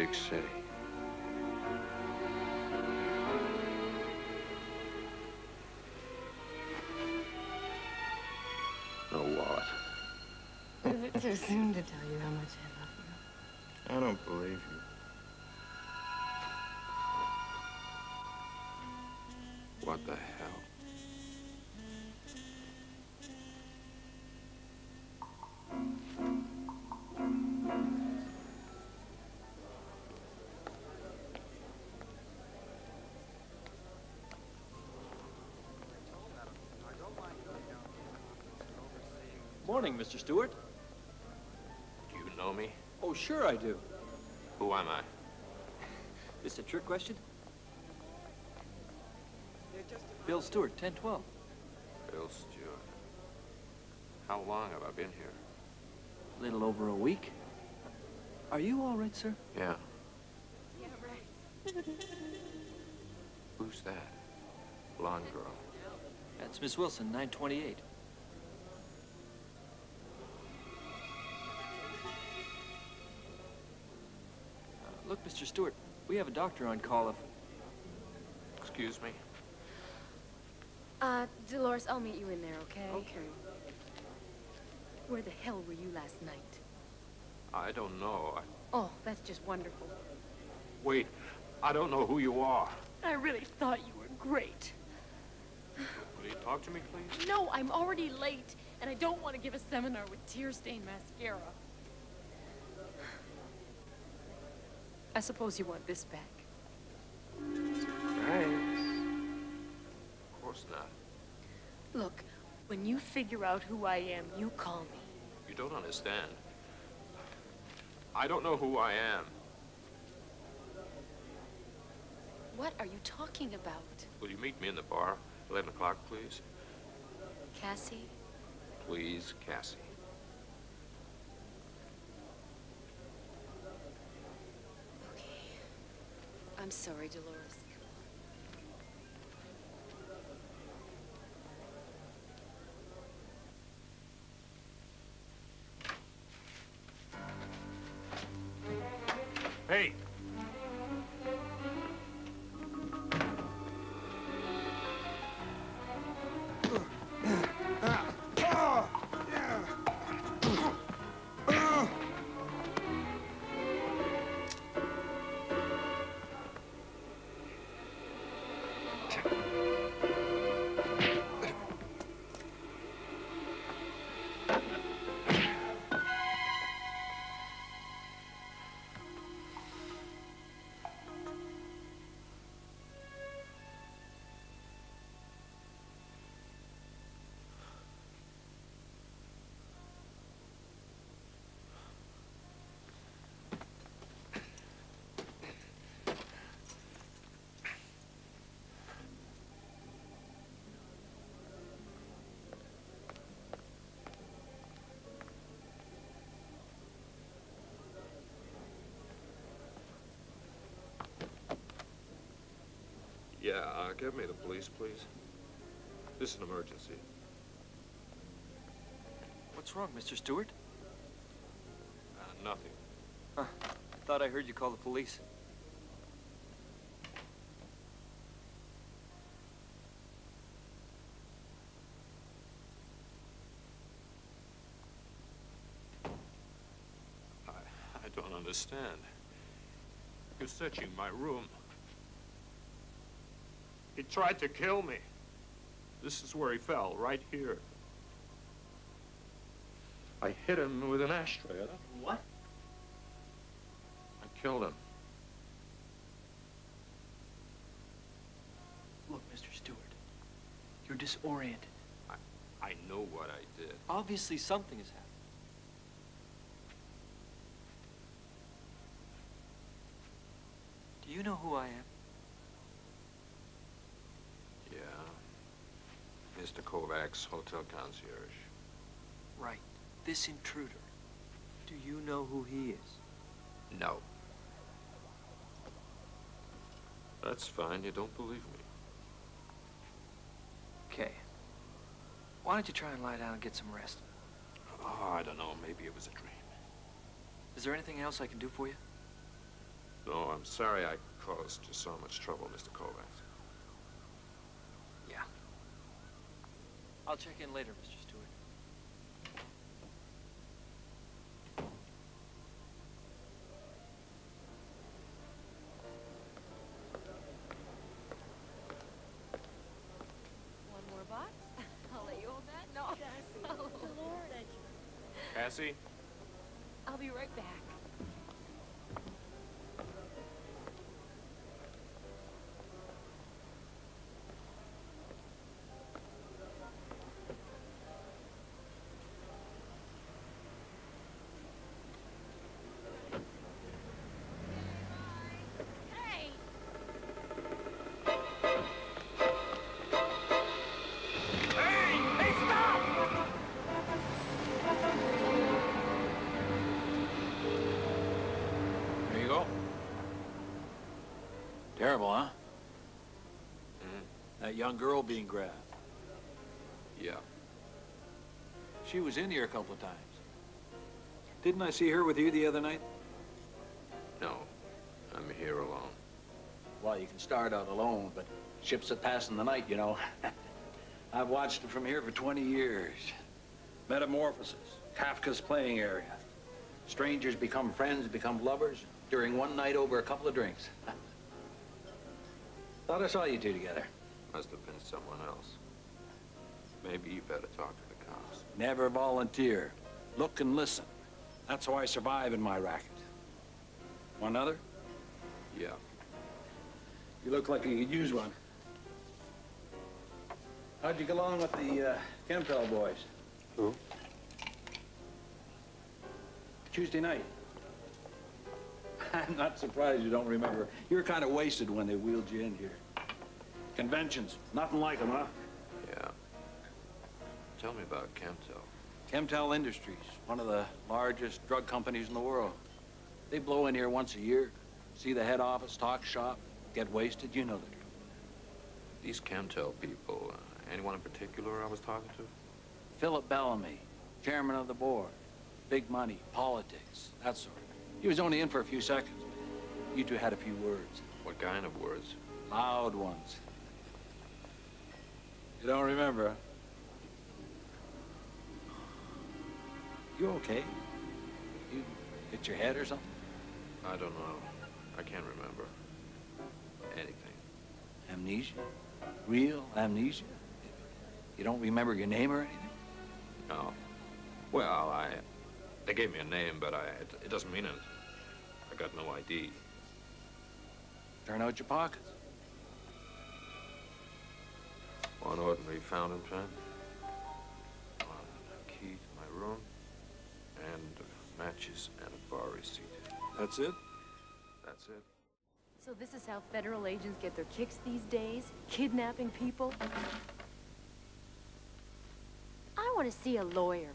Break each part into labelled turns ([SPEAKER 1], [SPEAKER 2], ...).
[SPEAKER 1] big city. No wallet.
[SPEAKER 2] Is it too soon to tell you how much I love you?
[SPEAKER 1] I don't believe you.
[SPEAKER 3] Morning, Mr. Stewart.
[SPEAKER 1] Do you know me?
[SPEAKER 3] Oh, sure I do.
[SPEAKER 1] Who am I?
[SPEAKER 3] Is this a trick question? Bill Stewart, 1012.
[SPEAKER 1] Bill Stewart. How long have I been here?
[SPEAKER 3] A little over a week. Are you all right, sir?
[SPEAKER 1] Yeah.
[SPEAKER 2] Yeah, right.
[SPEAKER 1] Who's that? Blonde girl.
[SPEAKER 3] That's Miss Wilson, 928. Look, Mr. Stewart, we have a doctor on call if...
[SPEAKER 1] Excuse me?
[SPEAKER 2] Uh, Dolores, I'll meet you in there, okay?
[SPEAKER 4] Okay.
[SPEAKER 2] Where the hell were you last night?
[SPEAKER 1] I don't know. I...
[SPEAKER 2] Oh, that's just wonderful.
[SPEAKER 1] Wait, I don't know who you are.
[SPEAKER 2] I really thought you were great.
[SPEAKER 1] Will you talk to me, please?
[SPEAKER 2] No, I'm already late, and I don't want to give a seminar with tear-stained mascara. I suppose you want this back.
[SPEAKER 1] Thanks. Of course not.
[SPEAKER 2] Look, when you figure out who I am, you call me.
[SPEAKER 1] You don't understand. I don't know who I am.
[SPEAKER 2] What are you talking about?
[SPEAKER 1] Will you meet me in the bar? 11 o'clock, please?
[SPEAKER 2] Cassie?
[SPEAKER 1] Please, Cassie.
[SPEAKER 2] I'm sorry, Dolores.
[SPEAKER 1] Hey! Yeah, uh, get me the police, please. This is an emergency.
[SPEAKER 3] What's wrong, Mr. Stewart?
[SPEAKER 1] Uh, nothing.
[SPEAKER 3] Huh. I thought I heard you call the police.
[SPEAKER 1] I, I don't understand. You're searching my room. He tried to kill me. This is where he fell, right here. I hit him with an ashtray. I don't know
[SPEAKER 3] What?
[SPEAKER 1] I killed him.
[SPEAKER 3] Look, Mr. Stewart, you're disoriented.
[SPEAKER 1] I, I know what I did.
[SPEAKER 3] Obviously something has happened. Do you know who I am?
[SPEAKER 1] Yeah. Mr. Kovacs, hotel concierge.
[SPEAKER 3] Right. This intruder. Do you know who he is?
[SPEAKER 1] No. That's fine. You don't believe me.
[SPEAKER 3] Okay. Why don't you try and lie down and get some rest?
[SPEAKER 1] Oh, I don't know. Maybe it was a dream.
[SPEAKER 3] Is there anything else I can do for you?
[SPEAKER 1] No, I'm sorry I caused you so much trouble, Mr. Kovacs.
[SPEAKER 3] I'll check in later, Mr. Stewart.
[SPEAKER 2] One more box? I'll let you hold that. No.
[SPEAKER 1] Cassie? Oh,
[SPEAKER 4] That young girl being grabbed.
[SPEAKER 1] Yeah.
[SPEAKER 4] She was in here a couple of times. Didn't I see her with you the other night?
[SPEAKER 1] No, I'm here alone.
[SPEAKER 4] Well, you can start out alone, but ships that pass in the night, you know. I've watched it from here for 20 years. Metamorphosis, Kafka's playing area. Strangers become friends, become lovers during one night over a couple of drinks. Thought I saw you two together.
[SPEAKER 1] Must have been someone else. Maybe you better talk to the cops.
[SPEAKER 4] Never volunteer. Look and listen. That's how I survive in my racket. One other?
[SPEAKER 1] Yeah.
[SPEAKER 4] You look like you could use one. How'd you get along with the uh, Kempel boys?
[SPEAKER 1] Who?
[SPEAKER 4] Tuesday night. I'm not surprised you don't remember. You were kind of wasted when they wheeled you in here. Conventions, nothing like them, huh?
[SPEAKER 1] Yeah. Tell me about Chemtel.
[SPEAKER 4] Chemtel Industries, one of the largest drug companies in the world. They blow in here once a year, see the head office, talk shop, get wasted. You know the drill.
[SPEAKER 1] These Chemtel people, uh, anyone in particular I was talking to?
[SPEAKER 4] Philip Bellamy, chairman of the board. Big money, politics, that sort of thing. He was only in for a few seconds. You two had a few words.
[SPEAKER 1] What kind of words?
[SPEAKER 4] Loud ones. You don't remember? You okay? You hit your head or something?
[SPEAKER 1] I don't know. I can't remember. Anything.
[SPEAKER 4] Amnesia? Real amnesia? You don't remember your name or anything?
[SPEAKER 1] No. Well, I... They gave me a name, but I... It, it doesn't mean anything. I got no ID.
[SPEAKER 4] Turn out your pockets.
[SPEAKER 1] One ordinary fountain pen. One key to my room. And matches and a bar receipt.
[SPEAKER 4] That's it?
[SPEAKER 1] That's it.
[SPEAKER 2] So this is how federal agents get their kicks these days? Kidnapping people? I want to see a lawyer.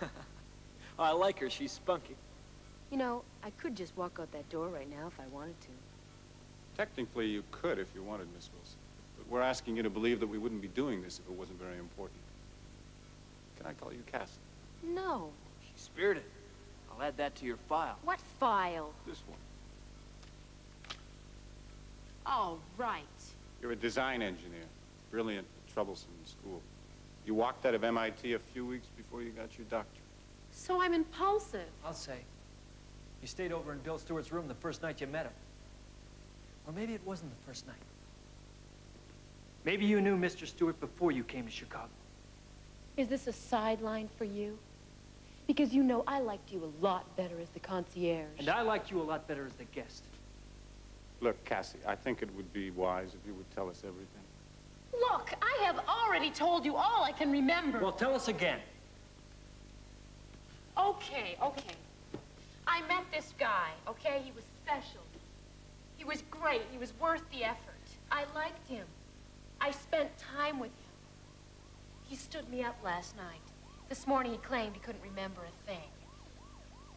[SPEAKER 3] Oh, I like her. She's spunky.
[SPEAKER 2] You know, I could just walk out that door right now if I wanted to.
[SPEAKER 5] Technically, you could if you wanted, Miss Wilson. But we're asking you to believe that we wouldn't be doing this if it wasn't very important. Can I call you Cassie?
[SPEAKER 2] No.
[SPEAKER 3] She's spirited. I'll add that to your file.
[SPEAKER 2] What file?
[SPEAKER 5] This one.
[SPEAKER 2] All right.
[SPEAKER 5] You're a design engineer. Brilliant, but troublesome in school. You walked out of MIT a few weeks before you got your doctorate.
[SPEAKER 2] So I'm impulsive.
[SPEAKER 3] I'll say. You stayed over in Bill Stewart's room the first night you met him. Or maybe it wasn't the first night. Maybe you knew Mr. Stewart before you came to Chicago.
[SPEAKER 2] Is this a sideline for you? Because you know I liked you a lot better as the concierge.
[SPEAKER 3] And I liked you a lot better as the guest.
[SPEAKER 5] Look, Cassie, I think it would be wise if you would tell us everything.
[SPEAKER 2] Look, I have already told you all I can remember.
[SPEAKER 3] Well, tell us again.
[SPEAKER 2] Okay, okay. I met this guy, okay? He was special. He was great. He was worth the effort. I liked him. I spent time with him. He stood me up last night. This morning he claimed he couldn't remember a thing.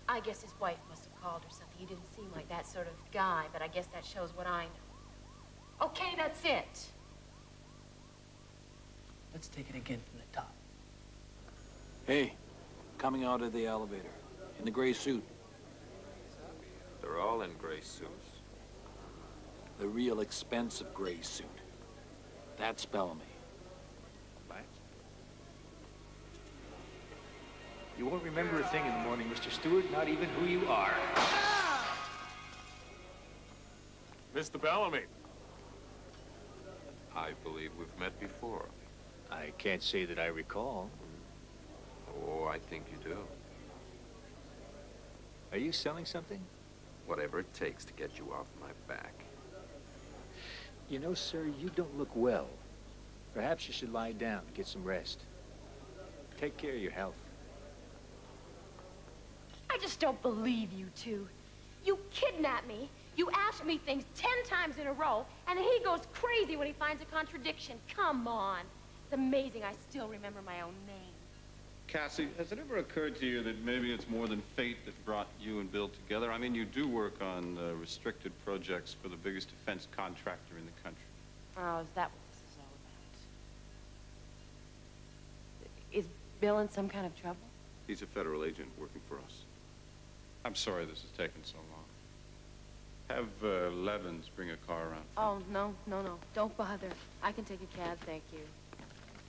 [SPEAKER 2] I guess his wife must have called or something. He didn't seem like that sort of guy, but I guess that shows what I know. Okay, that's it.
[SPEAKER 3] Let's take it again from the top.
[SPEAKER 4] Hey, coming out of the elevator in the gray suit.
[SPEAKER 1] They're all in gray suits.
[SPEAKER 4] The real expensive gray suit. That's Bellamy.
[SPEAKER 6] What? You won't remember a thing in the morning, Mr. Stewart, not even who you are.
[SPEAKER 5] Mr. Bellamy.
[SPEAKER 1] I believe we've met before.
[SPEAKER 6] I can't say that I recall.
[SPEAKER 1] Oh, I think you do.
[SPEAKER 6] Are you selling something?
[SPEAKER 1] Whatever it takes to get you off my back.
[SPEAKER 6] You know, sir, you don't look well. Perhaps you should lie down, and get some rest. Take care of your health.
[SPEAKER 2] I just don't believe you two. You kidnap me. You ask me things ten times in a row, and he goes crazy when he finds a contradiction. Come on. It's amazing I still remember my own name.
[SPEAKER 5] Cassie, has it ever occurred to you that maybe it's more than fate that brought you and Bill together? I mean, you do work on uh, restricted projects for the biggest defense contractor in the country.
[SPEAKER 2] Oh, is that what this is all about? Is Bill in some kind of trouble?
[SPEAKER 5] He's a federal agent working for us. I'm sorry this has taken so long. Have uh, Levins bring a car around.
[SPEAKER 2] Oh, no, no, no. Don't bother. I can take a cab, thank you.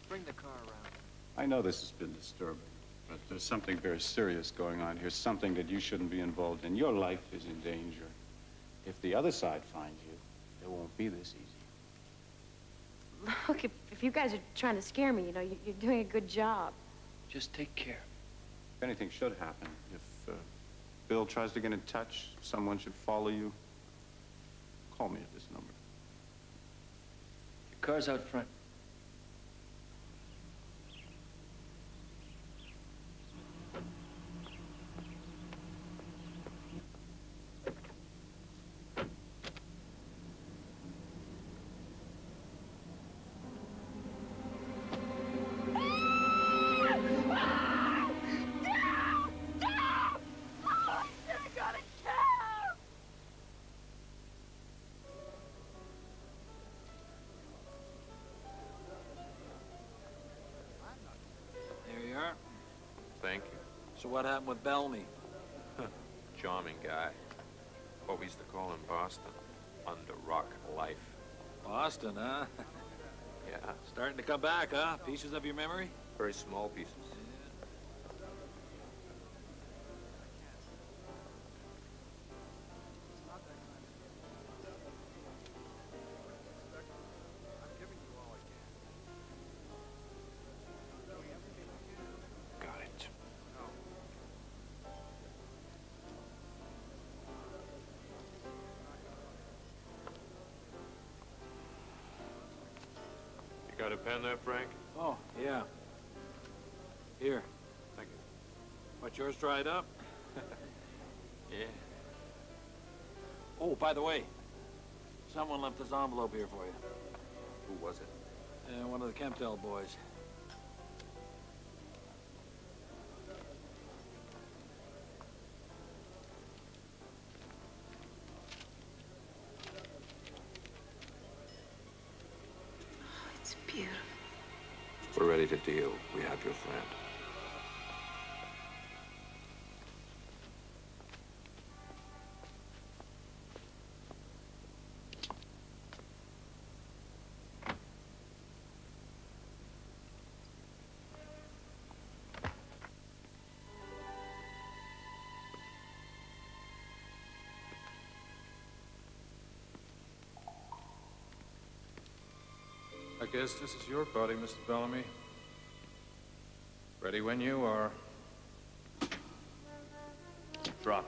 [SPEAKER 3] Bring the car around.
[SPEAKER 5] I know this has been disturbing, but there's something very serious going on here, something that you shouldn't be involved in. Your life is in danger. If the other side finds you, it won't be this easy.
[SPEAKER 2] Look, if, if you guys are trying to scare me, you know, you, you're doing a good job.
[SPEAKER 3] Just take care.
[SPEAKER 5] If anything should happen, if uh, Bill tries to get in touch, someone should follow you, call me at this number.
[SPEAKER 3] Your car's out front.
[SPEAKER 4] So what happened with Bellamy?
[SPEAKER 1] Charming guy. What we used to call in Boston, under rock life.
[SPEAKER 4] Boston, huh?
[SPEAKER 1] Yeah,
[SPEAKER 4] Starting to come back, huh? Pieces of your memory?
[SPEAKER 1] very small pieces. Got a pen there, Frank?
[SPEAKER 4] Oh, yeah. Here.
[SPEAKER 1] Thank you.
[SPEAKER 4] What, yours dried up?
[SPEAKER 1] Yeah.
[SPEAKER 4] Oh, by the way, someone left this envelope here for you.
[SPEAKER 1] Who was it?
[SPEAKER 4] Uh, one of the Kempdell boys.
[SPEAKER 1] We're ready to deal. We have your friend.
[SPEAKER 7] I guess this is your body, Mr. Bellamy. Ready when you are. Drop.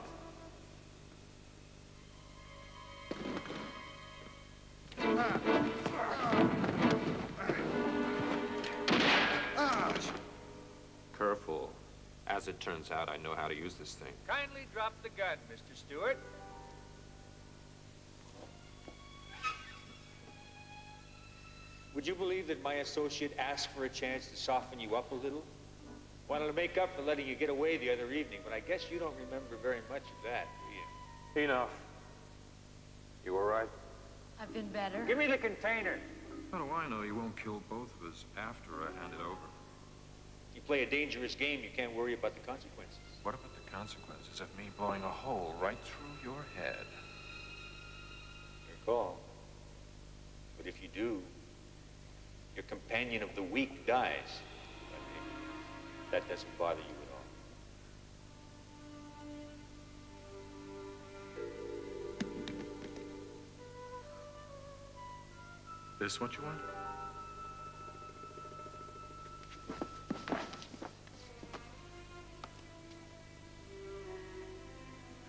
[SPEAKER 1] Careful. As it turns out, I know how to use this thing.
[SPEAKER 6] Kindly drop the gun, Mr. Stewart. Would you believe that my associate asked for a chance to soften you up a little? Wanted to make up for letting you get away the other evening, but I guess you don't remember very much of that, do you?
[SPEAKER 1] Enough. You all right?
[SPEAKER 2] I've been better.
[SPEAKER 6] Give me the container.
[SPEAKER 7] How do I know you won't kill both of us after I hand it over?
[SPEAKER 6] You play a dangerous game, you can't worry about the consequences.
[SPEAKER 7] What about the consequences of me blowing a hole right through your head?
[SPEAKER 6] Your call. But if you do, your companion of the week dies. That doesn't bother you at all.
[SPEAKER 1] This what you want?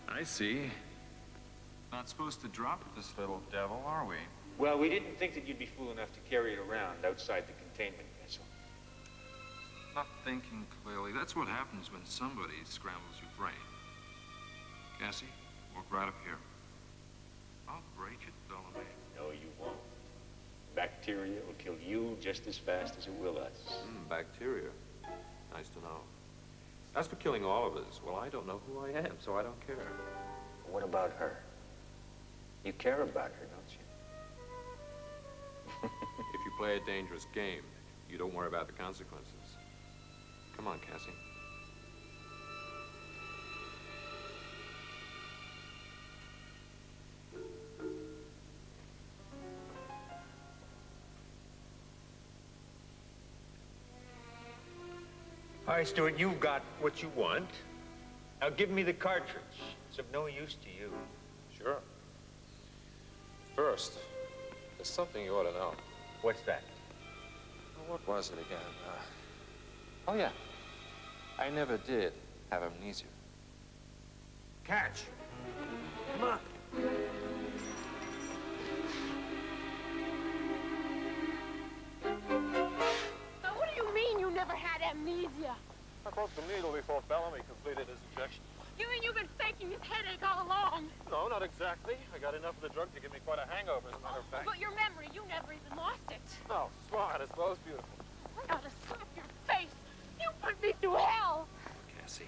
[SPEAKER 1] I see. Not supposed to drop this little devil, are we?
[SPEAKER 6] Well, we didn't think that you'd be fool enough to carry it around outside the containment vessel.
[SPEAKER 7] Not thinking clearly. That's what happens when somebody scrambles your brain. Cassie, walk right up here. I'll break it, Bellamy.
[SPEAKER 6] No, you won't. Bacteria will kill you just as fast as it will us.
[SPEAKER 1] Mm, bacteria. Nice to know. As for killing all of us, well, I don't know who I am, so I don't care.
[SPEAKER 6] What about her? You care about her, don't you?
[SPEAKER 1] If you play a dangerous game, you don't worry about the consequences. Come on, Cassie.
[SPEAKER 6] All right, Stewart, you've got what you want. Now give me the cartridge. It's of no use to you.
[SPEAKER 1] Sure. First, there's something you ought to know.
[SPEAKER 6] What's that?
[SPEAKER 1] What was it again? Uh, oh, yeah. I never did have amnesia.
[SPEAKER 6] Catch. Come on.
[SPEAKER 2] Now, what do you mean you never had amnesia?
[SPEAKER 8] I broke the needle before Bellamy completed his injection.
[SPEAKER 2] You mean you've been faking this headache all along?
[SPEAKER 8] No, not exactly. I got enough of the drug to give me quite a hangover, as a matter of fact.
[SPEAKER 2] But your memory, you never even lost it.
[SPEAKER 8] No, smart as well as beautiful.
[SPEAKER 2] I ought to slap your face. You put me through hell.
[SPEAKER 1] Cassie,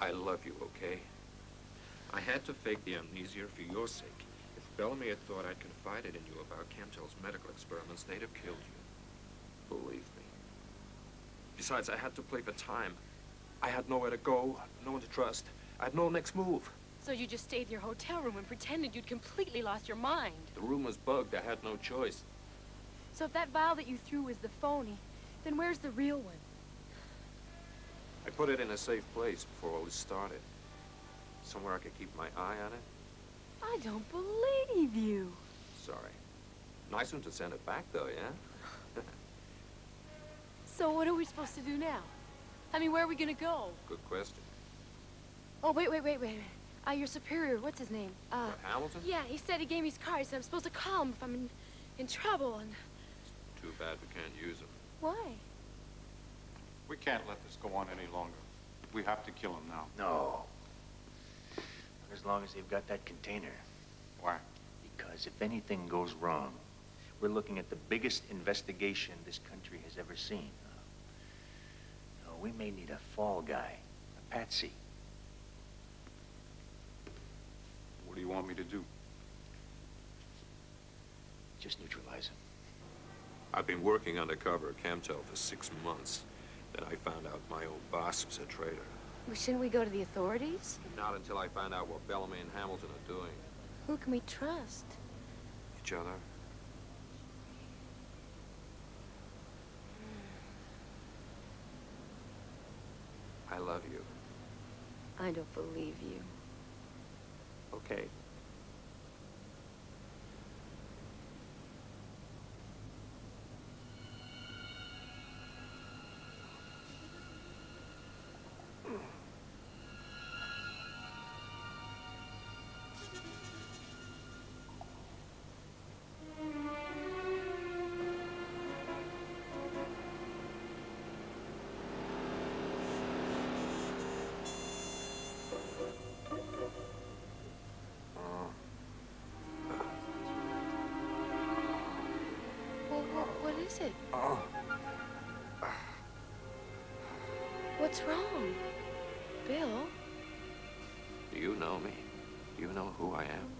[SPEAKER 1] I love you, okay? I had to fake the amnesia for your sake. If Bellamy had thought I'd confided in you about Chemtel's medical experiments, they'd have killed you. Believe me. Besides, I had to play for time. I had nowhere to go, no one to trust. I had no next move.
[SPEAKER 2] So you just stayed in your hotel room and pretended you'd completely lost your mind.
[SPEAKER 1] The room was bugged. I had no choice.
[SPEAKER 2] So if that vial that you threw was the phony, then where's the real one?
[SPEAKER 1] I put it in a safe place before all this started. Somewhere I could keep my eye on it.
[SPEAKER 2] I don't believe you.
[SPEAKER 1] Sorry. Nice one to send it back, though, yeah?
[SPEAKER 2] So what are we supposed to do now? I mean, where are we gonna go?
[SPEAKER 1] Good question.
[SPEAKER 2] Oh, wait, wait, wait, wait. Uh, your superior, what's his name? Uh,
[SPEAKER 1] What, Hamilton?
[SPEAKER 2] yeah, he said he gave me his card. He said I'm supposed to call him if I'm in, in trouble. And It's
[SPEAKER 1] Too bad we can't use him.
[SPEAKER 2] why?
[SPEAKER 5] We can't let this go on any longer. We have to kill him now.
[SPEAKER 9] No. Not as long as they've got that container.
[SPEAKER 5] Why?
[SPEAKER 9] Because if anything goes wrong, we're looking at the biggest investigation this country has ever seen. No, we may need a fall guy, a patsy.
[SPEAKER 5] What do you want me to do?
[SPEAKER 9] Just neutralize him.
[SPEAKER 1] I've been working undercover at Chemtel for six months. Then I found out my old boss was a traitor.
[SPEAKER 2] Well, shouldn't we go to the authorities?
[SPEAKER 1] Not until I find out what Bellamy and Hamilton are doing.
[SPEAKER 2] Who can we trust?
[SPEAKER 1] Each other. I love you.
[SPEAKER 2] I don't believe you.
[SPEAKER 1] Okay.
[SPEAKER 2] It?
[SPEAKER 1] Oh.
[SPEAKER 2] What's wrong? Bill?
[SPEAKER 1] Do you know me? Do you know who I am?